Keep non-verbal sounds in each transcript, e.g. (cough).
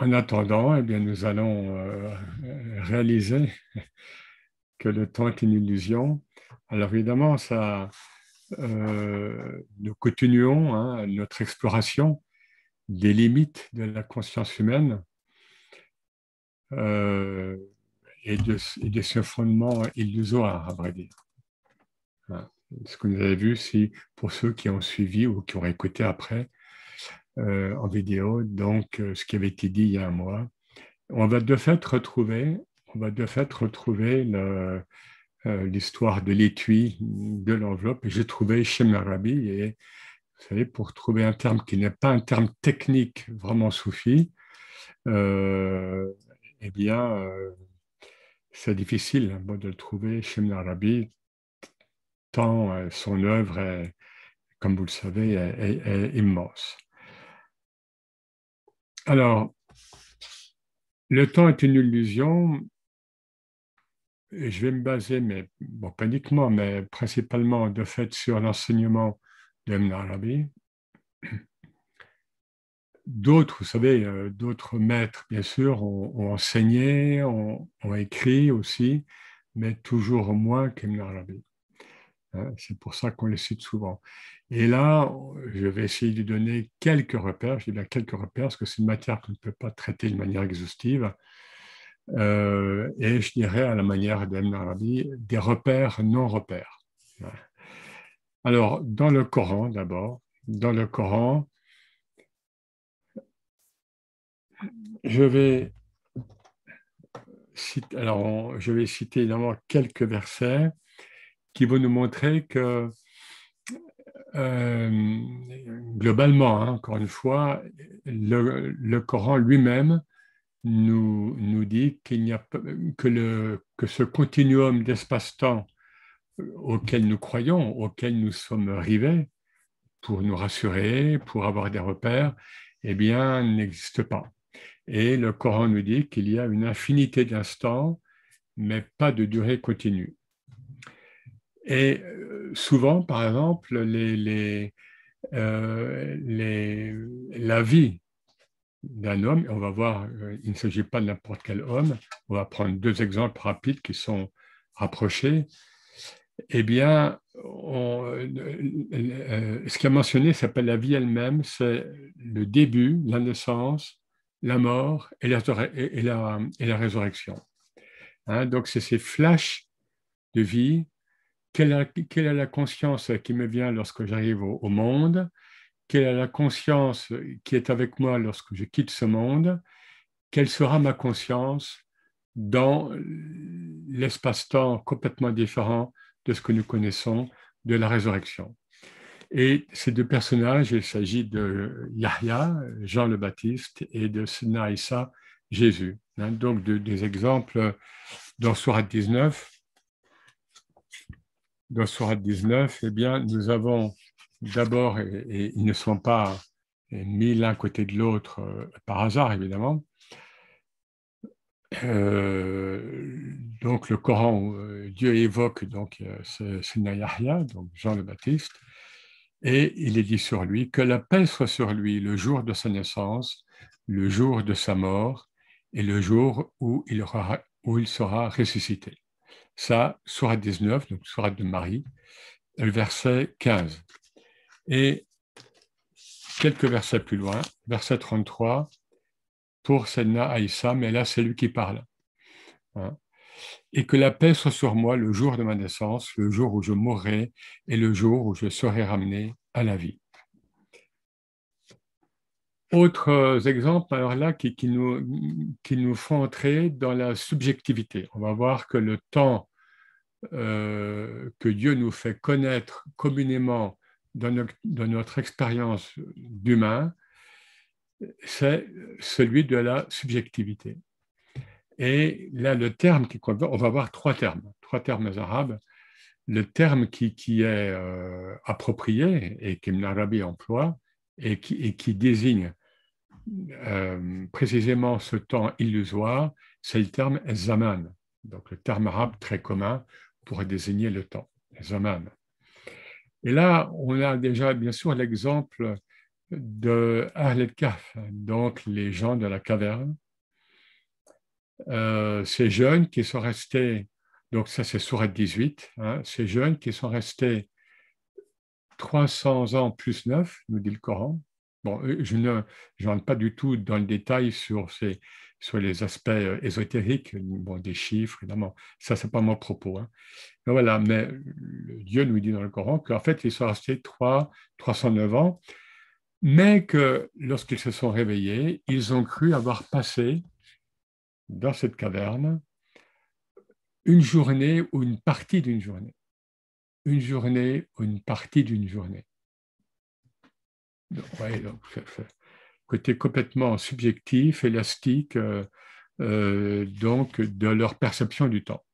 en attendant, eh bien, nous allons euh, réaliser que le temps est une illusion. Alors évidemment, ça, euh, nous continuons hein, notre exploration des limites de la conscience humaine euh, et, de, ce fondement illusoire, à vrai dire. Ce que vous avez vu, c'est pour ceux qui ont suivi ou qui ont écouté après euh, en vidéo, donc euh, ce qui avait été dit il y a un mois. On va de fait retrouver, on va euh, l'histoire de l'étui, de l'enveloppe. J'ai trouvé chez Marabi, et vous savez, pour trouver un terme qui n'est pas un terme technique vraiment soufi, eh bien, c'est difficile hein, de le trouver chez Marabi, tant son œuvre est, comme vous le savez, est immense. Alors, le temps est une illusion, je vais me baser, mais bon, pas uniquement, mais principalement de fait sur l'enseignement d'Ibn Arabi. D'autres, vous savez, euh, d'autres maîtres, bien sûr, ont, enseigné, ont, écrit aussi, mais toujours moins qu'Ibn Arabi. Hein, c'est pour ça qu'on les cite souvent. Et là, je vais essayer de donner quelques repères. Je dis bien quelques repères parce que c'est une matière qu'on ne peut pas traiter de manière exhaustive. Euh, et je dirais à la manière d'Ibn Arabi, des repères non repères. Alors, dans le Coran d'abord, dans le Coran, je vais, citer, alors, je vais citer évidemment quelques versets qui vont nous montrer que euh, globalement, hein, encore une fois, le Coran lui-même nous, nous dit a que, le, que ce continuum d'espace-temps auquel nous croyons, auquel nous sommes rivés, pour nous rassurer, pour avoir des repères, eh bien, n'existe pas. Et le Coran nous dit qu'il y a une infinité d'instants, mais pas de durée continue. Et euh, souvent, par exemple, euh, la vie d'un homme. On va voir, euh, il ne s'agit pas de n'importe quel homme. On va prendre deux exemples rapides qui sont rapprochés. Eh bien, ce qui a mentionné s'appelle la vie elle-même, c'est le début, la naissance, la mort et la résurrection. Hein, donc, c'est ces flashs de vie. Quelle est, la conscience qui me vient lorsque j'arrive au monde? Quelle est la conscience qui est avec moi lorsque je quitte ce monde, quelle sera ma conscience dans l'espace-temps complètement différent de ce que nous connaissons de la résurrection? Et ces deux personnages, il s'agit de Yahya, Jean le Baptiste, et de Sina Jésus. Hein. donc des exemples dans Surat 19. Dans Surat 19, eh bien, nous avons d'abord, et, ils ne sont pas mis l'un côté de l'autre euh, par hasard, évidemment. Euh, donc le Coran, euh, Dieu évoque donc Yahya, donc Jean le Baptiste, et il est dit sur lui que la paix soit sur lui le jour de sa naissance, le jour de sa mort et le jour où il sera ressuscité. Ça, Surat 19, donc Surat de Marie, le verset 15. Et quelques versets plus loin, verset 33, pour Sedna Aïssa, mais là c'est lui qui parle. Hein. Et que la paix soit sur moi le jour de ma naissance, le jour où je mourrai et le jour où je serai ramené à la vie. Autres exemples, alors là, qui, nous, qui nous font entrer dans la subjectivité. On va voir que le temps euh, que Dieu nous fait connaître communément dans notre, expérience d'humain, c'est celui de la subjectivité. Et là, le terme qui on va voir trois termes, trois termes arabes. Le terme qui, qui est euh, approprié et qu'Ibn Arabi emploie et qui, désigne euh, précisément ce temps illusoire, c'est le terme zaman. Donc le terme arabe très commun pour désigner le temps, zaman. Et là, on a déjà bien sûr l'exemple de Ahl Kaf, donc les gens de la caverne. Euh, ces jeunes qui sont restés, donc ça c'est Surat 18, hein, ces jeunes qui sont restés 300 ans plus 9, nous dit le Coran. Bon, euh, je ne rentre pas du tout dans le détail sur, ces, sur les aspects euh, ésotériques, bon, des chiffres, évidemment, ça c'est pas mon propos. Hein. Mais voilà, mais Dieu nous dit dans le Coran qu'en fait ils sont restés 3, 309 ans mais que lorsqu'ils se sont réveillés, ils ont cru avoir passé dans cette caverne une journée ou une partie d'une journée. Une journée ou une partie d'une journée. Donc, côté complètement subjectif, élastique, euh, euh, donc de leur perception du temps.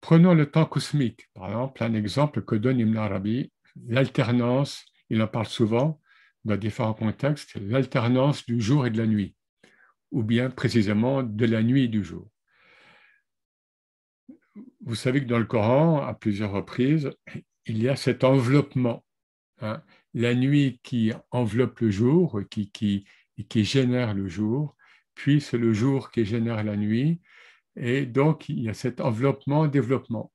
Prenons le temps cosmique, par exemple, un exemple que donne Ibn Arabi, l'alternance il en parle souvent dans différents contextes, l'alternance du jour et de la nuit, ou bien précisément de la nuit et du jour. Vous savez que dans le Coran, à plusieurs reprises, il y a cet enveloppement. Hein. La nuit qui enveloppe le jour, qui, qui, qui génère le jour, puis c'est le jour qui génère la nuit, et donc il y a cet enveloppement, développement.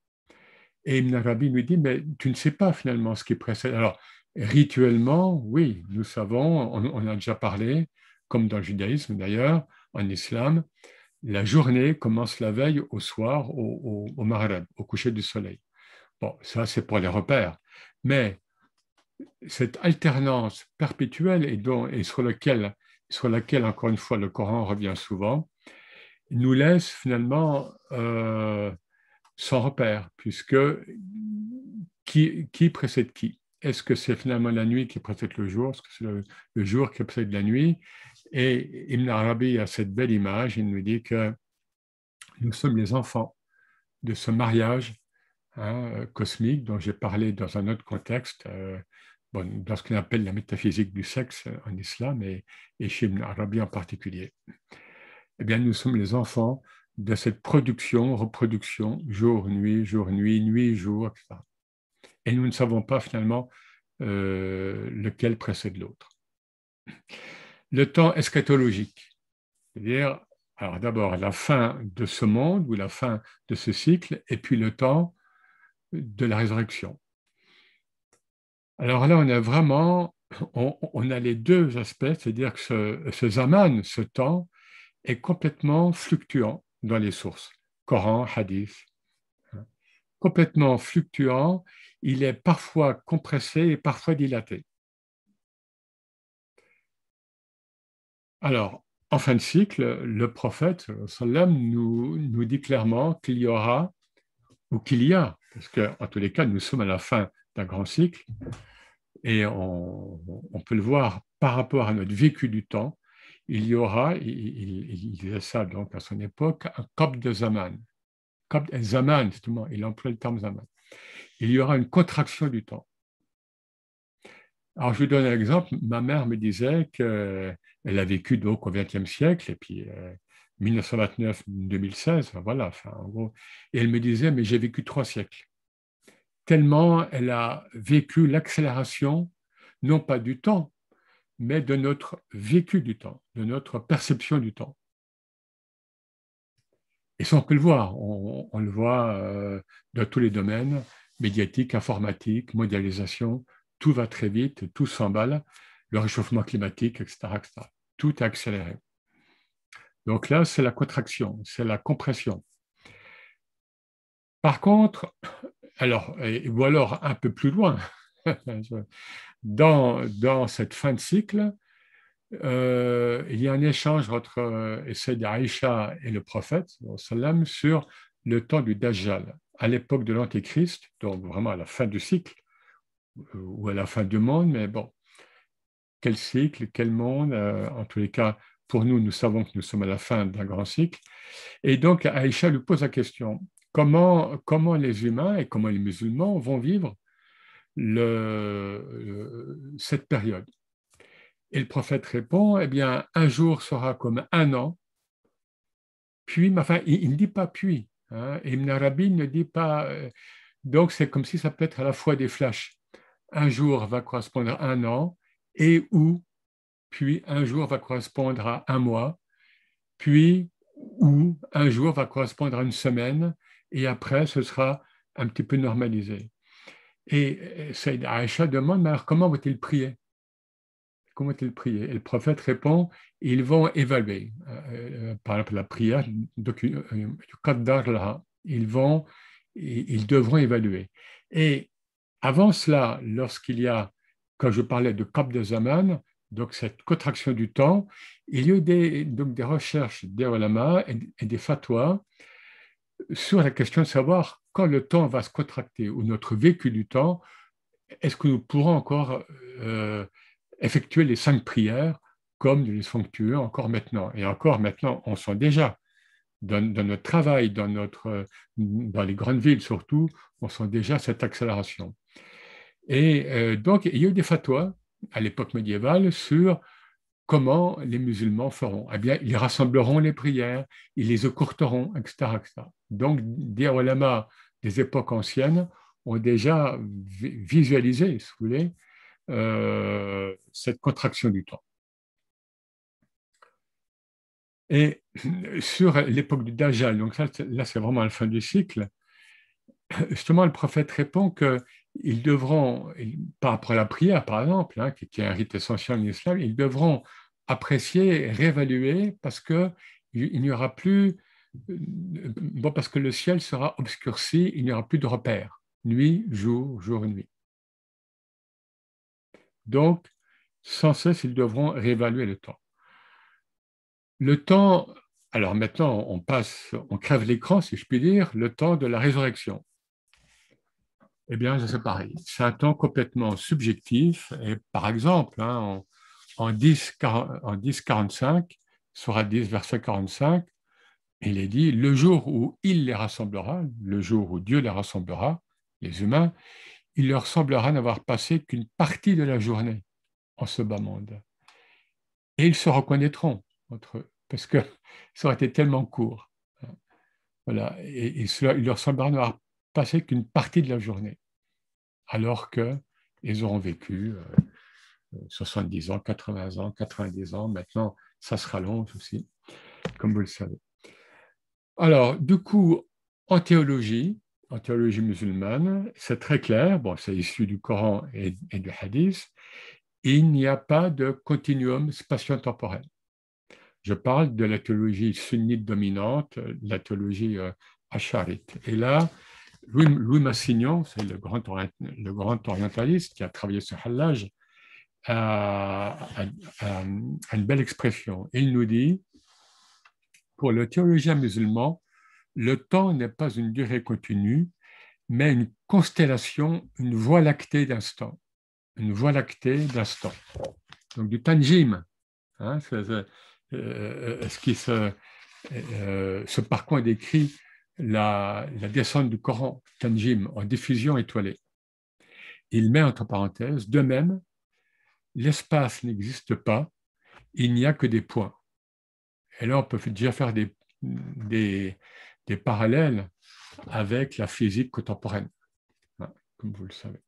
Et Ibn Arabi nous dit, mais tu ne sais pas finalement ce qui précède. Alors, Rituellement, oui, nous savons, on, a déjà parlé, comme dans le judaïsme d'ailleurs, en islam, la journée commence la veille au soir, au, au, au coucher du soleil. Bon, ça c'est pour les repères. Mais cette alternance perpétuelle et, dont, et sur, laquelle, sur laquelle, encore une fois, le Coran revient souvent, nous laisse finalement euh, sans repère, puisque qui, qui précède qui? Est-ce que c'est finalement la nuit qui précède le jour? Est-ce que c'est le, jour qui précède la nuit? Et Ibn Arabi a cette belle image, il nous dit que nous sommes les enfants de ce mariage hein, cosmique dont j'ai parlé dans un autre contexte, euh, dans ce qu'on appelle la métaphysique du sexe en islam et, chez Ibn Arabi en particulier. Eh bien, nous sommes les enfants de cette production, reproduction, jour, nuit, jour, nuit, nuit, jour, etc et nous ne savons pas finalement euh, lequel précède l'autre. Le temps eschatologique, c'est-à-dire, alors d'abord la fin de ce monde ou la fin de ce cycle, et puis le temps de la résurrection. Alors là, on a vraiment, on, a les deux aspects, c'est-à-dire que ce, zaman, ce temps, est complètement fluctuant dans les sources, Coran, Hadith, complètement fluctuant il est parfois compressé et parfois dilaté. Alors, en fin de cycle, le prophète nous, nous dit clairement qu'il y aura, qu'il y a, parce qu'en tous les cas, nous sommes à la fin d'un grand cycle, et on, peut le voir par rapport à notre vécu du temps, il y aura, il, disait ça donc à son époque, un cop de Zaman. Cop, Zaman, justement, il emploie le terme Zaman il y aura une contraction du temps. Alors, je vous donne un exemple. Ma mère me disait qu'elle a vécu donc au XXe siècle, et puis 1929-2016, euh, voilà, en gros. Et elle me disait, mais j'ai vécu trois siècles. Tellement elle a vécu l'accélération, non pas du temps, mais de notre vécu du temps, de notre perception du temps. Et on peut le voir. On, le voit euh, dans tous les domaines médiatique, informatique, mondialisation, tout va très vite, tout s'emballe, le réchauffement climatique, etc., Tout est accéléré. Donc là, c'est la contraction, c'est la compression. Par contre, alors, ou alors un peu plus loin, (laughs) dans, dans cette fin de cycle, euh, il y a un échange entre euh, d'Aïcha et le prophète sur le temps du Dajjal à l'époque de l'Antéchrist, donc vraiment à la fin du cycle, euh, ou à la fin du monde, mais bon, quel cycle, quel monde, euh, en tous les cas, pour nous, nous savons que nous sommes à la fin d'un grand cycle. Et donc, Aïcha lui pose la question, comment, comment les humains et comment les musulmans vont vivre cette période? Et le prophète répond, eh bien, un jour sera comme un an, puis, enfin, il ne dit pas puis, Hein, Ibn Arabi ne dit pas. Euh, donc, c'est comme si ça peut être à la fois des flashs. Un jour va correspondre à un an, et où, puis un jour va correspondre à un mois, puis où un jour va correspondre à une semaine, et après ce sera un petit peu normalisé. Et Saïd Aïcha demande, mais alors comment vont-ils prier? Comment vont-ils prier? Et le prophète répond, ils vont évaluer. Euh, euh, par exemple, la prière du là, ils vont, ils devront évaluer. Et avant cela, lorsqu'il y a, quand je parlais de Cap de Zaman, donc cette contraction du temps, il y a eu des, donc des recherches des ulama et, des fatwas sur la question de savoir quand le temps va se contracter ou notre vécu du temps, est-ce que nous pourrons encore euh, effectuer les cinq prières comme les fonctueux encore maintenant? Et encore maintenant, on sent déjà dans, notre travail, dans, notre, dans les grandes villes surtout, on sent déjà cette accélération. Et euh, donc, il y a eu des fatwas à l'époque médiévale sur comment les musulmans feront. Eh bien, ils rassembleront les prières, ils les écourteront, etc. etc. Donc, des ulama des époques anciennes ont déjà visualisé, si vous voulez, euh, cette contraction du temps. Et sur l'époque du Dajjal, donc là, c'est vraiment la fin du cycle, justement, le prophète répond qu'ils devront, rapport à la prière, par exemple, hein, qui, est un rite essentiel en islam, ils devront apprécier, réévaluer, parce n'y aura plus, bon, parce que le ciel sera obscurci, il n'y aura plus de repères, nuit, jour, jour nuit. Donc, sans cesse, ils devront réévaluer le temps. Le temps, alors maintenant, on passe, on crève l'écran, si je puis dire, le temps de la résurrection. Eh bien, c'est pareil. C'est un temps complètement subjectif. Et par exemple, hein, en, 10, en 10, 45, sur 10, verset 45, il est dit, le jour où il les rassemblera, le jour où Dieu les rassemblera, les humains, il leur semblera n'avoir passé qu'une partie de la journée en ce bas monde. Et ils se reconnaîtront entre eux, parce que (laughs) ça aurait été tellement court. Voilà. Et, il leur semblera n'avoir passé qu'une partie de la journée, alors qu'ils auront vécu 70 euh, ans, 80 ans, 90 ans. Maintenant, ça se rallonge aussi, comme vous le savez. Alors, du coup, en théologie, en théologie musulmane, c'est très clair, bon, c'est issu du Coran et, du Hadith, il n'y a pas de continuum spatio-temporel. Je parle de la théologie sunnite dominante, la théologie euh, acharite. Et là, Louis, Massignon, c'est le grand, le grand orientaliste qui a travaillé sur Hallaj, a, une belle expression. Il nous dit, pour le théologien musulman, le temps n'est pas une durée continue, mais une constellation, une voie lactée d'instant. Une voie lactée d'instant. Donc du tanjim, hein, euh, euh, ce qui euh, ce parcours décrit la, descente du Coran, tanjim, en diffusion étoilée. Il met entre parenthèses, de même, l'espace n'existe pas, il n'y a que des points. Et là, on peut déjà faire des, des, parallèles avec la physique contemporaine, comme vous le savez.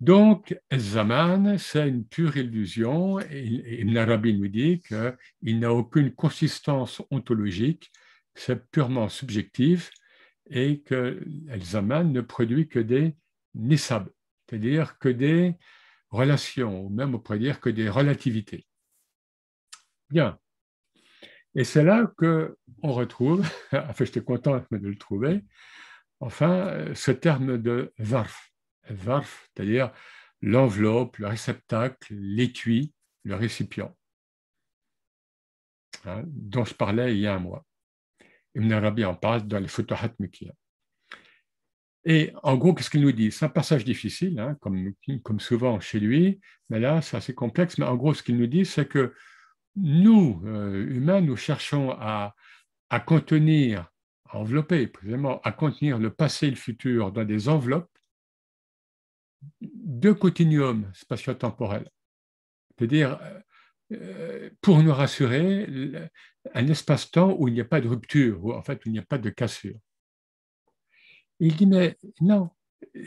Donc, Zaman, c'est une pure illusion. Et Ibn nous dit qu'il n'a aucune consistance ontologique, c'est purement subjectif et que Zaman ne produit que des nisab, c'est-à-dire que des relations, ou même on pourrait dire que des relativités. Bien. Et c'est là qu'on retrouve, (laughs) enfin j'étais content de le trouver, enfin ce terme de varf. Varf, c'est-à-dire l'enveloppe, le réceptacle, l'étui, le récipient, hein, dont je parlais il y a un mois. Ibn Arabi en parle dans les Futuhat Mukia. Et en gros, qu'est-ce qu'il nous dit? C'est un passage difficile, hein, comme, comme souvent chez lui, mais là, c'est assez complexe. Mais en gros, ce qu'il nous dit, c'est que nous, euh, humains, nous cherchons à, contenir, à envelopper, précisément, à contenir le passé et le futur dans des enveloppes de continuum spatio-temporel. C'est-à-dire, euh, pour nous rassurer, un espace-temps où il n'y a pas de rupture, où en fait, où il n'y a pas de cassure. Il dit, mais non,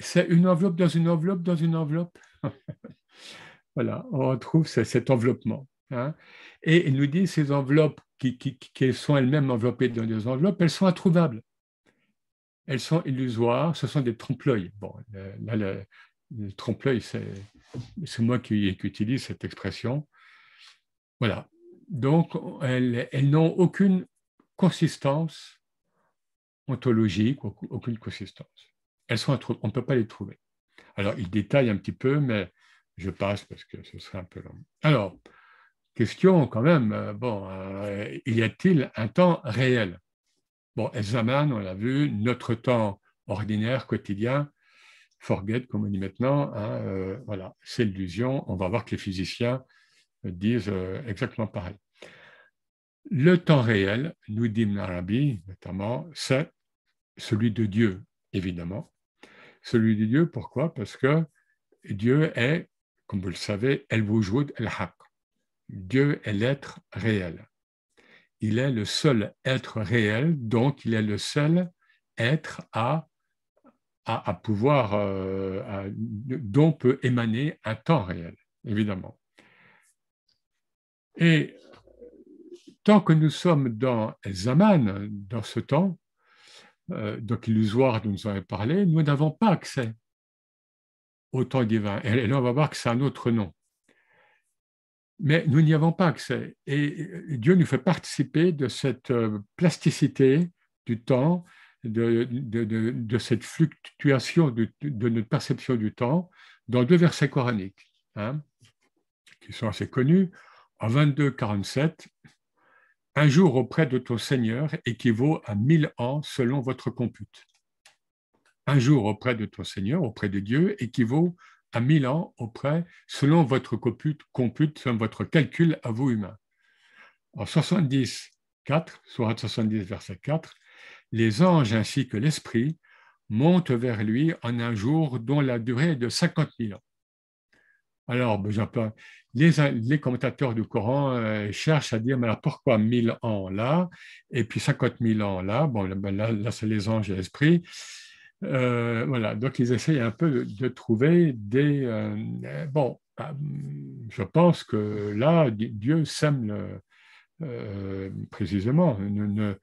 c'est une enveloppe dans une enveloppe dans une enveloppe. (laughs) voilà, on retrouve cet enveloppement. Hein. Et il nous dit ces enveloppes qui, qui, sont elles-mêmes enveloppées dans des enveloppes, elles sont introuvables. Elles sont illusoires, ce sont des trompe-l'œil. Bon, là, trompe-l'œil, c'est moi qui, utilise cette expression. Voilà. Donc, elles, n'ont aucune consistance ontologique, aucune consistance. Elles sont on ne peut pas les trouver. Alors, il détaille un petit peu, mais je passe parce que ce serait un peu long. Alors, question quand même, euh, bon, euh, y a-t-il un temps réel? Bon, Zaman, on l'a vu, notre temps ordinaire, quotidien, forget, comme on dit maintenant, hein, euh, voilà, c'est l'illusion. On va voir que les physiciens disent exactement pareil. Le temps réel, nous dit Narabi notamment, c'est celui de Dieu, évidemment. Celui de Dieu, pourquoi? Parce que Dieu est, comme vous le savez, El-Wujud El-Haq. Dieu est l'être réel. Il est le seul être réel, donc il est le seul être à, à, pouvoir, euh, dont peut émaner un temps réel, évidemment. Et tant que nous sommes dans Zaman, dans ce temps, euh, donc illusoire dont nous avons parlé, nous n'avons pas accès au temps divin. Et là, on va voir que c'est un autre nom. Mais nous n'y avons pas accès. Et Dieu nous fait participer de cette euh, plasticité du temps, de, de, cette fluctuation de, notre perception du temps dans deux versets coraniques, hein, qui sont assez connus. En 22, 47, un jour auprès de ton Seigneur équivaut à mille ans selon votre compute. Un jour auprès de ton Seigneur, auprès de Dieu, équivaut à mille ans auprès, selon votre compute, compute selon votre calcul à vous humains. En 70, 4, 70, verset 4, les anges ainsi que l'Esprit montent vers lui en un jour dont la durée est de 50 000 ans. Alors, les, les, commentateurs du Coran euh, cherchent à dire, mais alors pourquoi 1000 ans là, et puis 50 000 ans là? Bon, ben, là, là c'est les anges et l'esprit. Euh, voilà, donc ils essayent un peu de, trouver des... Euh, bon, je pense que là, Dieu sème précisément, ne,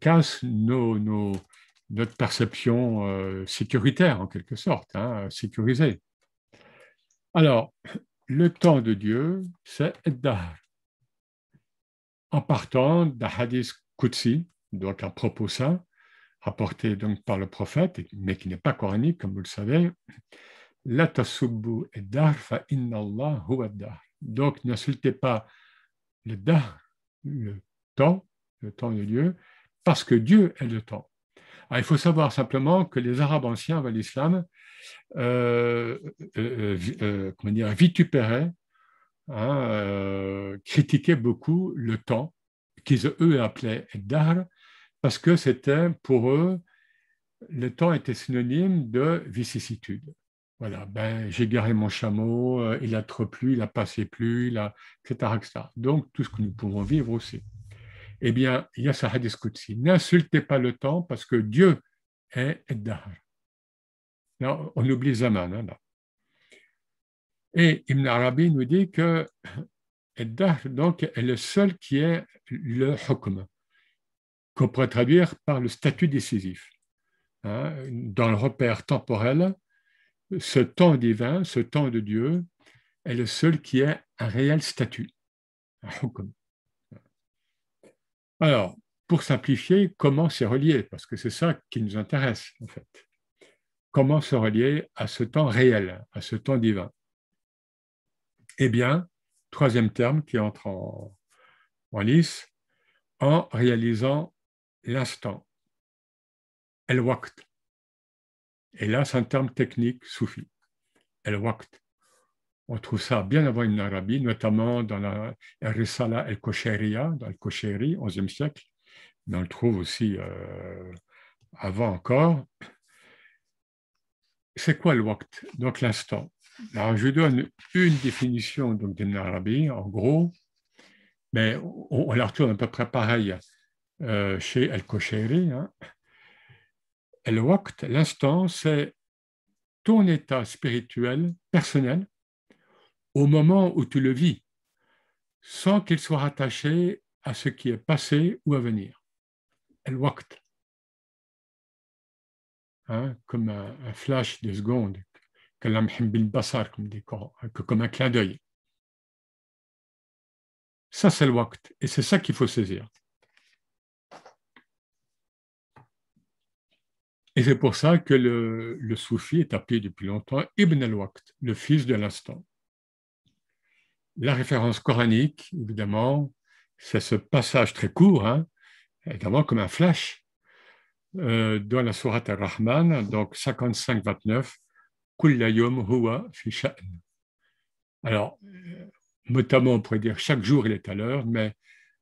casse nos, notre perception sécuritaire en quelque sorte, hein, sécurisée. Alors, le temps de Dieu, c'est Eddahar. En partant d'un hadith Qudsi, donc un propos saint, rapporté donc par le prophète, mais qui n'est pas coranique, comme vous le savez, La tasubbu Eddahar fa inna Allah Donc, n'insultez pas le dar, le temps, le temps de Dieu, parce que Dieu est le temps. Il faut savoir simplement que les Arabes anciens avant l'islam euh, euh, euh, vitupéraient, hein, critiquaient beaucoup le temps, qu'ils eux appelaient dar, parce que c'était pour eux, le temps était synonyme de vicissitude. Voilà, ben, j'ai garé mon chameau, il a trop plu, il a passé plus, il a, etc., etc. Donc, tout ce que nous pouvons vivre aussi eh bien, il y a ce hadith Qudsi. N'insultez pas le temps parce que Dieu est Eddar. On oublie Zaman. Hein, Et Ibn Arabi nous dit que Eddar donc, est le seul qui est le hukm, qu'on pourrait traduire par le statut décisif. Hein. Dans le repère temporel, ce temps divin, ce temps de Dieu, est le seul qui est un réel statut, un hukm. Alors, pour simplifier, comment c'est relié? Parce que c'est ça qui nous intéresse, en fait. Comment se relier à ce temps réel, à ce temps divin? Eh bien, troisième terme qui entre en, lice, en réalisant l'instant, el-waqt. Et là, c'est un terme technique soufi, el-waqt. On trouve ça bien avant Ibn Arabi, notamment dans la Risala el-Kosheriya, dans le Kosheri, 11e siècle, mais on le trouve aussi euh, avant encore. C'est quoi le waqt Donc l'instant. Alors je donne une définition d'Ibn Arabi, en gros, mais on, la retrouve à peu près pareil euh, chez el-Kosheri. Hein. El-waqt, l'instant, c'est ton état spirituel personnel au moment où tu le vis, sans qu'il soit rattaché à ce qui est passé ou à venir. El waqt. Hein, comme un, flash de seconde, comme un clin d'œil. Ça, c'est le waqt. Et c'est ça qu'il faut saisir. Et c'est pour ça que le, le soufi est appelé depuis longtemps Ibn al-Waqt, le fils de l'instant. La référence coranique, évidemment, c'est ce passage très court, hein, évidemment comme un flash, euh, dans la sourate Ar-Rahman, donc 55-29, Kullayum huwa fi Alors, euh, notamment, on pourrait dire chaque jour il est à l'heure, mais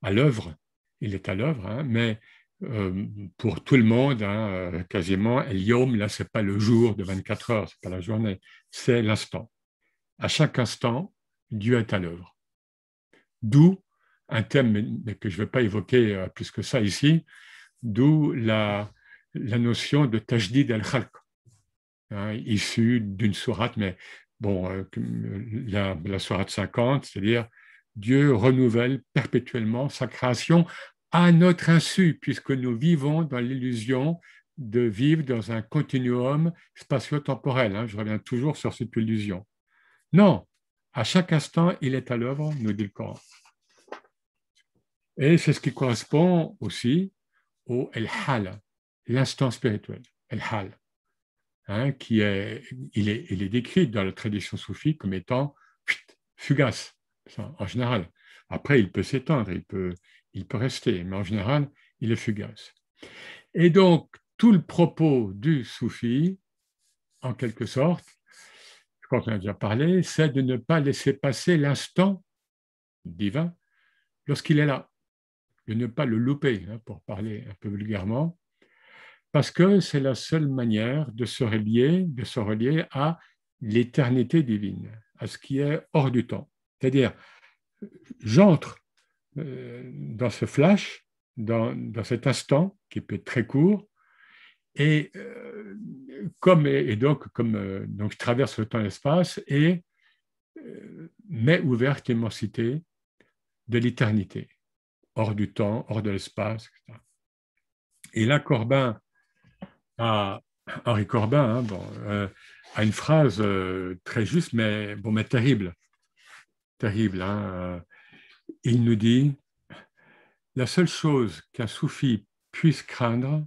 à l'œuvre, il est à l'œuvre, hein, mais euh, pour tout le monde, hein, euh, quasiment, El Yom, là, ce n'est pas le jour de 24 heures, ce n'est pas la journée, c'est l'instant. À chaque instant, Dieu est à l'œuvre. D'où un thème que je ne vais pas évoquer euh, plus que ça ici, d'où la, notion de tajdid al-khalq, hein, issue d'une sourate, mais bon, la, la sourate 50, c'est-à-dire Dieu renouvelle perpétuellement sa création à notre insu, puisque nous vivons dans l'illusion de vivre dans un continuum spatio-temporel. Hein. je reviens toujours sur cette illusion. Non, à chaque instant, il est à l'œuvre, nous dit le Coran. Et c'est ce qui correspond aussi au El-Hal, l'instant spirituel, El-Hal, hein, qui est est, il est décrit dans la tradition soufie comme étant fugace, en général. Après, il peut s'étendre, il peut, il peut rester, mais en général, il est fugace. Et donc, tout le propos du soufi, en quelque sorte, crois qu'on a déjà parlé, c'est de ne pas laisser passer l'instant divin lorsqu'il est là, de ne pas le louper, hein, pour parler un peu vulgairement, parce que c'est la seule manière de se relier, de se relier à l'éternité divine, à ce qui est hors du temps. C'est-à-dire, j'entre euh, dans ce flash, dans, cet instant qui peut être très court, et euh, comme et donc comme euh, donc je traverse le temps et l'espace et mets ouverte l'immensité de l'éternité, hors du temps, hors de l'espace. Et là, Corbin, Henri Corbin, hein, bon, a une phrase très juste, mais bon, mais terrible, terrible. Hein, il nous dit, la seule chose qu'un soufi puisse craindre,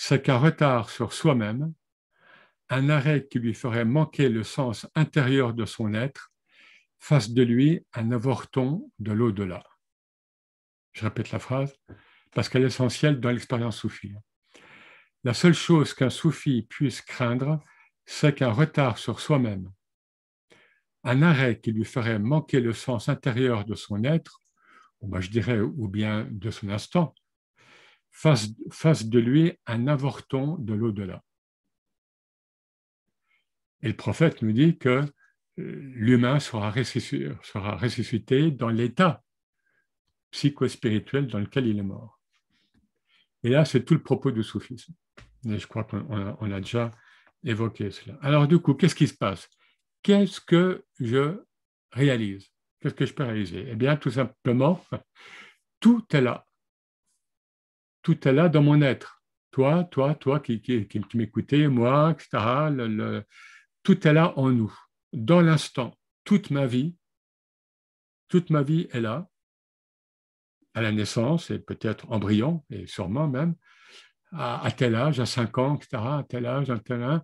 c'est qu'un retard sur soi-même, un arrêt qui lui ferait manquer le sens intérieur de son être, fasse de lui un avorton de l'au-delà. Je répète la phrase parce qu'elle est essentielle dans l'expérience soufie. La seule chose qu'un soufi puisse craindre, c'est qu'un retard sur soi-même, un arrêt qui lui ferait manquer le sens intérieur de son être, ou ben, je dirais, ou bien de son instant, fasse, de lui un avorton de l'au-delà. Et le prophète nous dit que euh, l'humain sera ressuscité, dans l'état psycho-spirituel dans lequel il est mort. Et là, c'est tout le propos du soufisme. Je crois qu'on a déjà évoqué cela. Alors du coup, qu'est-ce qui se passe? Qu'est-ce que je réalise? Qu'est-ce que je peux réaliser? Eh bien, tout simplement, (laughs) tout est là. Tout est là dans mon être. Toi, toi, toi qui, qui, moi, etc. tout est là en nous, dans l'instant. Toute ma vie, toute ma vie est là, à la naissance et peut-être embryon, et sûrement même, à, tel âge, à 5 ans, etc., à tel âge, à tel âge,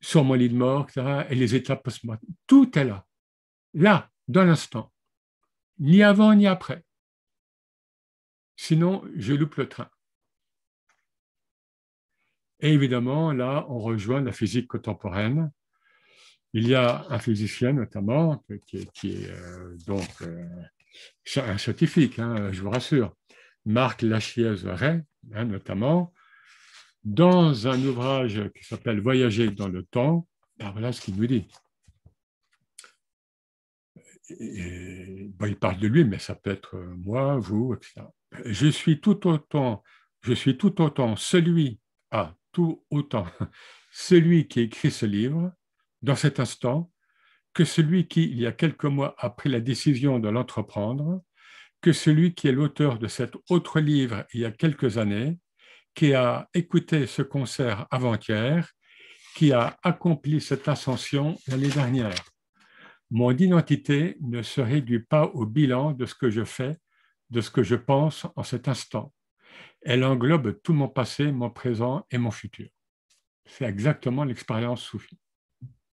sur mon lit de mort, etc., et les étapes post Tout est là, là, dans l'instant, ni avant ni après. Sinon, je loupe le train. Et évidemment, là, on rejoint la physique contemporaine. Il y a un physicien notamment, qui est, euh, donc euh, un scientifique, hein, je vous rassure, Marc Lachiez-Ray, hein, notamment, dans un ouvrage qui s'appelle Voyager dans le temps, voilà ce qu'il nous dit. Il parle de lui, mais ça peut être moi, vous, etc. Je suis tout autant, je suis tout autant celui, ah, tout autant, (laughs) celui qui écrit ce livre, dans cet instant, que celui qui, il y a quelques mois, a pris la décision de l'entreprendre, que celui qui est l'auteur de cet autre livre il y a quelques années, qui a écouté ce concert avant-hier, qui a accompli cette ascension l'année dernière. Mon identité ne se réduit pas au bilan de ce que je fais, de ce que je pense en cet instant. Elle englobe tout mon passé, mon présent et mon futur. C'est exactement l'expérience soufie.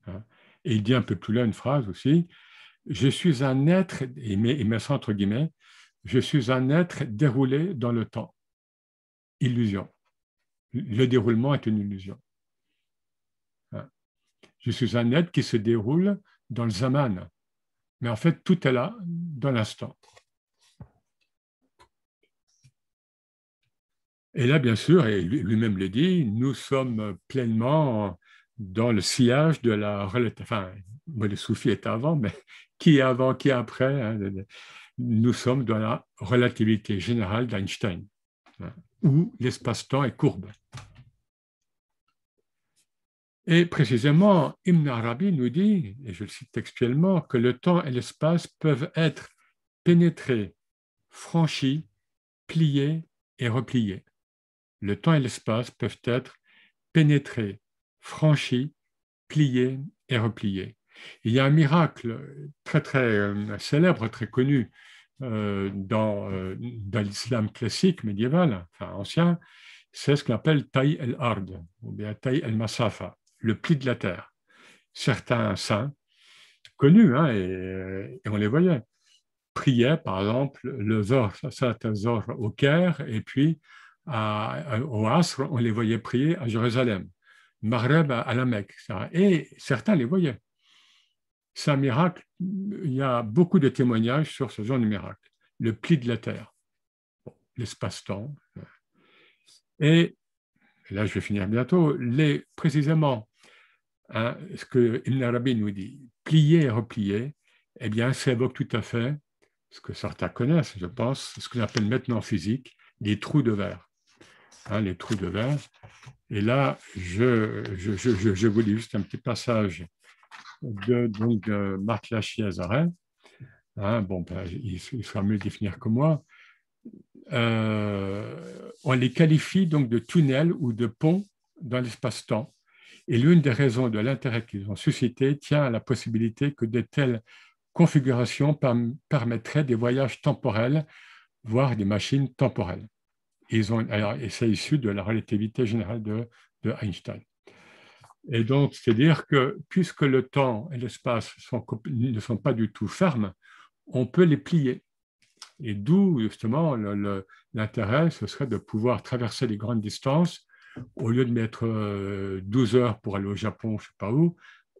Hein. Et il dit un peu plus là une phrase aussi, je suis un être, il met, il met ça entre guillemets, je suis un être déroulé dans le temps. Illusion. Le déroulement est une illusion. Hein. Je suis un être qui se déroule dans le zaman. Mais en fait, tout est là, dans l'instant. Et là, bien sûr, et lui-même le dit, nous sommes pleinement dans le sillage de la enfin, le soufi est avant, mais (laughs) qui est avant, qui est après hein, Nous sommes dans la relativité générale d'Einstein, hein, où l'espace-temps est courbe. Et précisément, Ibn Arabi nous dit, et je le cite textuellement, que le temps et l'espace peuvent être pénétrés, franchis, pliés et repliés. Le temps et l'espace peuvent être pénétrés, franchis, pliés et repliés. Il y a un miracle très très euh, célèbre, très connu euh, dans, euh, dans l'islam classique médiéval, enfin ancien, c'est ce qu'on appelle Taï el-Ard, ou bien Taï el-Masafa le pli de la terre. Certains saints, connus, hein, et, on les voyait, priaient, par exemple, le Zor, Zor au Caire, et puis au Asr, on les voyait prier à Jérusalem, Maghreb à la Mecque, et certains les voyaient. C'est un miracle, il y a beaucoup de témoignages sur ce genre de miracle, le pli de la terre, l'espace-temps. Et, là, je vais finir bientôt, les, précisément Hein, ce que Ibn Arabi nous dit, plier et replier, eh bien, ça évoque tout à fait ce que certains connaissent, je pense, ce qu'on appelle maintenant en physique les trous de verre. Hein, les trous de verre. Et là, je, je, vous lis juste un petit passage de, donc, Marc Lachiazaret. Hein, bon, ben, il, il, sera mieux définir que moi. Euh, on les qualifie donc de tunnels ou de ponts dans l'espace-temps et l'une des raisons de l'intérêt qu'ils ont suscité tient à la possibilité que de telles configurations permettraient des voyages temporels, voire des machines temporelles. Ils ont, et c'est issu de la relativité générale de, Einstein. Et donc, c'est-à-dire que puisque le temps et l'espace ne sont pas du tout fermes, on peut les plier. Et d'où, justement, l'intérêt, ce serait de pouvoir traverser les grandes distances au lieu de mettre 12 euh, heures pour aller au Japon, je ne sais pas où,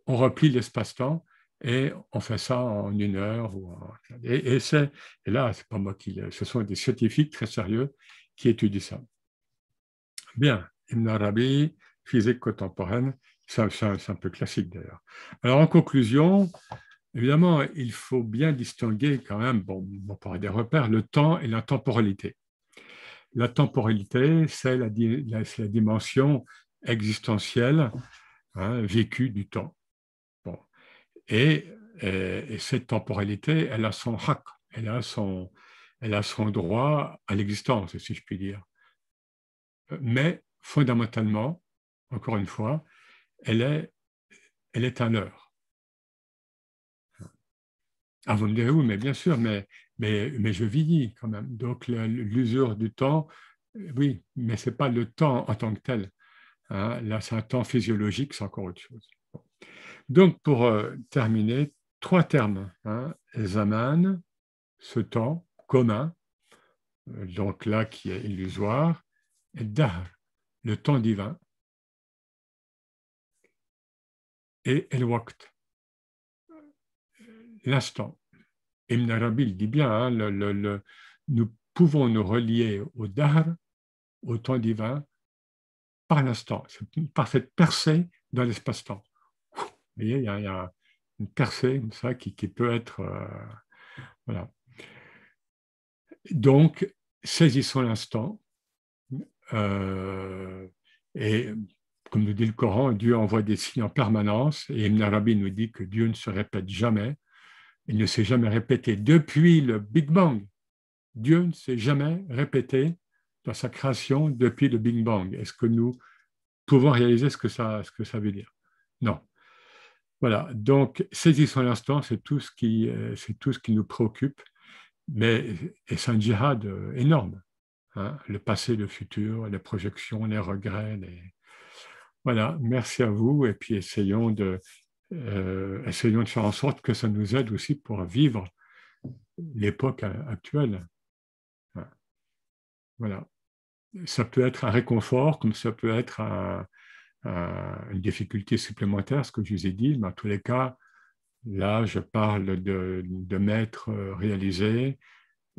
on replie l'espace-temps et on fait ça en une heure. et, et, et là, c'est pas moi qui ce sont des scientifiques très sérieux qui étudient ça. Bien, Ibn Arabi, physique contemporaine, c'est un, peu classique d'ailleurs. Alors en conclusion, évidemment, il faut bien distinguer quand même, bon, on parler des repères, le temps et la temporalité. La temporalité, c'est la, dimension existentielle hein, vécue du temps. Et, cette temporalité, elle a son hak, elle a son, elle a son droit à l'existence, si je puis dire. Mais fondamentalement, encore une fois, elle est, elle est un heure. Ah, vous me direz, oui, mais bien sûr, mais mais, mais je vis quand même. Donc l'usure du temps, oui, mais ce n'est pas le temps en tant que tel. Hein. Là, c'est un temps physiologique, c'est encore autre chose. Donc, pour euh, terminer, trois termes. Hein. Zaman, ce temps commun, euh, donc là qui est illusoire, et le temps divin, et El l'instant. Ibn Arabi dit bien, hein, le, nous pouvons nous relier au Dahr, au temps divin, par l'instant, par cette percée dans l'espace-temps. Vous voyez, il y, a, une percée ça, qui, peut être... Euh, voilà. Donc, saisissons l'instant. Euh, et comme nous dit le Coran, Dieu envoie des signes en permanence et Ibn Arabi nous dit que Dieu ne se répète jamais. Il ne s'est jamais répété depuis le Big Bang. Dieu ne s'est jamais répété dans sa création depuis le Big Bang. Est-ce que nous pouvons réaliser ce que ça, ce que ça veut dire? Non. Voilà, donc saisissons l'instant, c'est tout, ce qui, euh, c'est tout ce qui nous préoccupe, mais c'est un djihad euh, énorme. Hein. le passé, le futur, les projections, les regrets. Voilà, merci à vous, et puis essayons de, euh, essayons de faire en sorte que ça nous aide aussi pour vivre l'époque actuelle. Voilà ça peut être un réconfort, comme ça peut être une difficulté supplémentaire, ce que je vous ai dit, mais en tous les cas, là, je parle de, de maîtres réalisés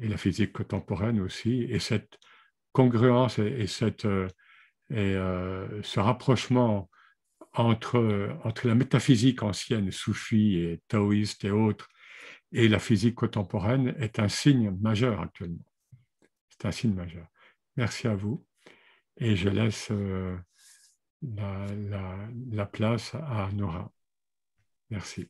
et la physique contemporaine aussi, et cette congruence et, et euh, ce rapprochement entre, entre la métaphysique ancienne, soufie et taoïste et autres, et la physique contemporaine est un signe majeur actuellement. C'est un signe majeur. Merci à vous. Et je laisse euh, la, la place à Nora. Merci.